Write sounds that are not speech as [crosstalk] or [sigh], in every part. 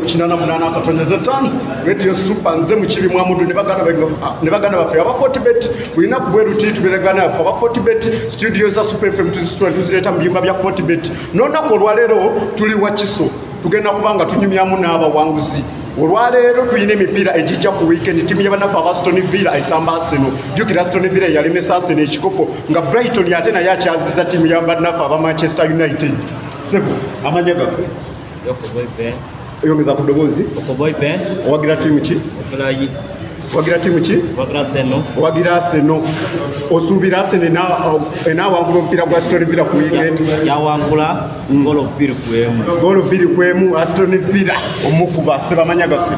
kinana munana akatonyeza etaano radio super nze mukibi mwamudu ne baganda baffe aba fortibet bulinaku bwe ruti tuberegana baffe aba fortibet studio za super fm tuzisitula tuzireeta mu byumba bya fortibet n'olunaku olwaleero tuli wa kiso tugenda kuba nga tunyumyamu n'abawanguzi olwaleero tulina emipiira egijja ku weekend tiimu y'abannaffe aba aston villa esamba arsenal jjukira aston villa yalemesa arsenal ekikopo nga brighton ate naye akyaziza tiimu y'abannaffe aba manchester united. Sebo amanya gaffe Yokoboy Ben, yongeza ku ddoboozi owagira tiimu ki? Okulayi, owagira tiimu ki? Wakula Seno, owagira arsenal. Osuubira ena- enaawangula omupiira gwa aston villa ku weekend. Yawangula ngolo bbiri ku emu. goolo bbiri ku emu aston villa. Omukuba sebamanya gaffe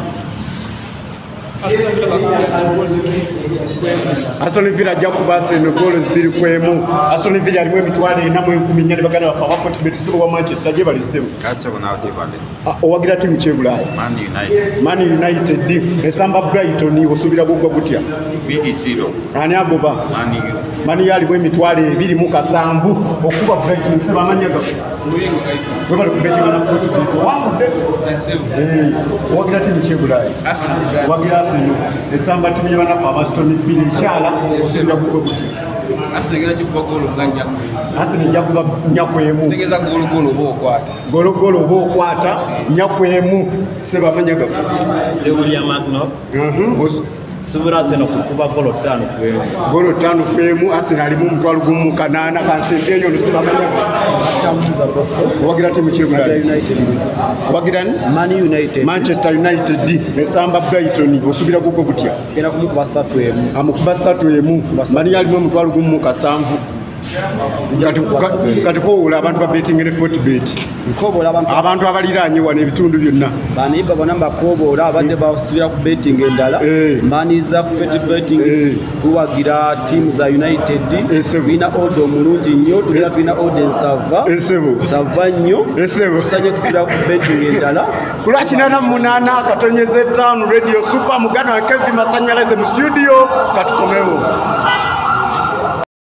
aston villa ajja kuba arsenal goolo bbiri ku emu aston villa alimu emitwalo ena mu enkumi nnya ne baganda baffe abafotibetisibo wa manchester gye balisitemu Kasebo nawe tibale. owagira tiimu kyebulaaya Man United. man united esamba brighton osuubira gugwa gutya Big zero. ani agoba Man U. mani yalimu emitwalo ebiri mu kasanvu okuba brighton seba amanya gaffe bwe bali kubetingana fortibet owangudde Eh, owagira tiimu kyebulaaya owagira arsenal esamba tiimu y'abanafu abasitoni bbiri ekyala gikuba golo ganja arsenal ejja kuba nyaku emu tegeeza golo golo oba okwata. Gologolo oba okwata nyaku emu seba amanya gaffe Nze William Magno, Mhm, os- subira Seno kukuba golo ttaano ku emu. golo tano ku emu arsenal alimu omutwalo gumu mu kanaana kansente eyo Bosco, owagira Man United, manchester united esamba brighton osuubira gugwo gutya? Amukuba ssatu emu. Mani yalimu omutwalo gumu mu kasanvu Kati- ka- kati kowula abantu babetingire fortbet Nkoboola abantu abaliraanye wano ebitundu byonna. Banayimba bonna mbakoboola abadde basibira ku betting endala. Eh. maniza ku fet betting Eh. tuwagira tiimu za united. Esebo. tulina odo omulungi nnyo tulina tulina odo ensava. Sava nnyo. Tusanye kusibira ku betting endala. [laughs] Ku lwakinana mu munaana katonyeza ettaano radio super muganda wa kevi masanyalaze mu studio katukomewo